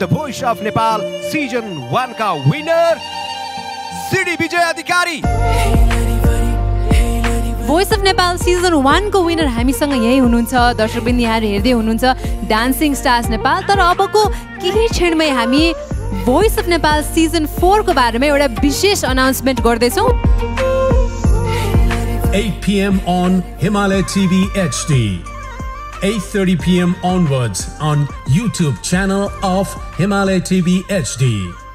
The voice of Nepal season वानका winner CD Vijay Adhikari voice of Nepal season वानको winner हामीसँग यही हुनुहुन्छ दर्शकबिन यहाँहरू हेर्दै हुनुहुन्छ डान्सिङ स्टार्स नेपाल तर अबको केही क्षणमै हामी भोइस अफ नेपाल सिजन फोरको बारेमा एउटा विशेष अनाउन्समेन्ट गर्दैछौँ 8 p.m. on Himalaya TV HD. 8:30 p.m. onwards on YouTube channel of Himalaya TV HD.